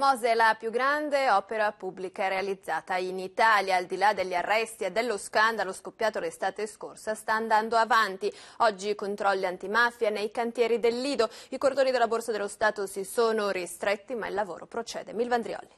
Mose è la più grande opera pubblica realizzata in Italia, al di là degli arresti e dello scandalo scoppiato l'estate scorsa, sta andando avanti. Oggi controlli antimafia nei cantieri del Lido. I cordoni della Borsa dello Stato si sono ristretti, ma il lavoro procede. Milvandrioli.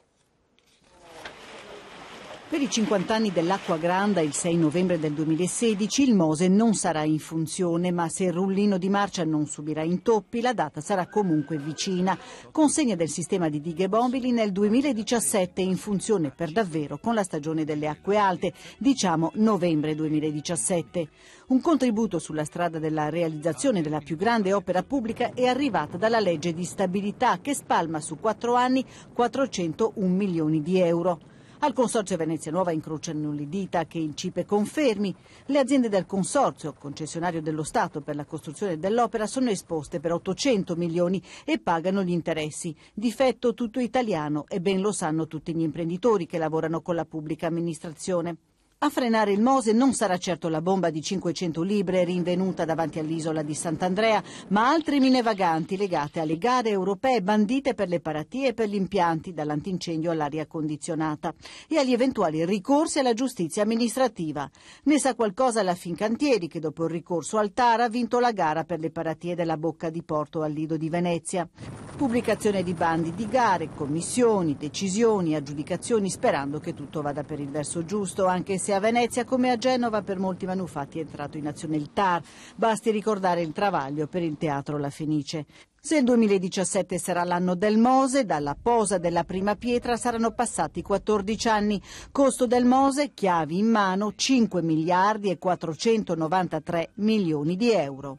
Per i 50 anni dell'Acqua Granda, il 6 novembre del 2016, il Mose non sarà in funzione, ma se il rullino di marcia non subirà intoppi, la data sarà comunque vicina. Consegna del sistema di dighe mobili nel 2017 in funzione per davvero con la stagione delle acque alte, diciamo novembre 2017. Un contributo sulla strada della realizzazione della più grande opera pubblica è arrivata dalla legge di stabilità che spalma su quattro anni 401 milioni di euro. Al Consorzio Venezia Nuova incrociano le dita che il CIPE confermi. Le aziende del Consorzio, concessionario dello Stato per la costruzione dell'opera, sono esposte per 800 milioni e pagano gli interessi. Difetto tutto italiano e ben lo sanno tutti gli imprenditori che lavorano con la pubblica amministrazione. A frenare il Mose non sarà certo la bomba di 500 libre rinvenuta davanti all'isola di Sant'Andrea, ma altre mine vaganti legate alle gare europee bandite per le paratie e per gli impianti dall'antincendio all'aria condizionata e agli eventuali ricorsi alla giustizia amministrativa. Ne sa qualcosa la Fincantieri che dopo il ricorso al TAR ha vinto la gara per le paratie della bocca di porto al Lido di Venezia. Pubblicazione di bandi di gare, commissioni, decisioni, aggiudicazioni, sperando che tutto vada per il verso giusto, anche se a Venezia come a Genova per molti manufatti è entrato in azione il TAR. Basti ricordare il travaglio per il Teatro La Fenice. Se il 2017 sarà l'anno del Mose, dalla posa della prima pietra saranno passati 14 anni. Costo del Mose, chiavi in mano, 5 miliardi e 493 milioni di euro.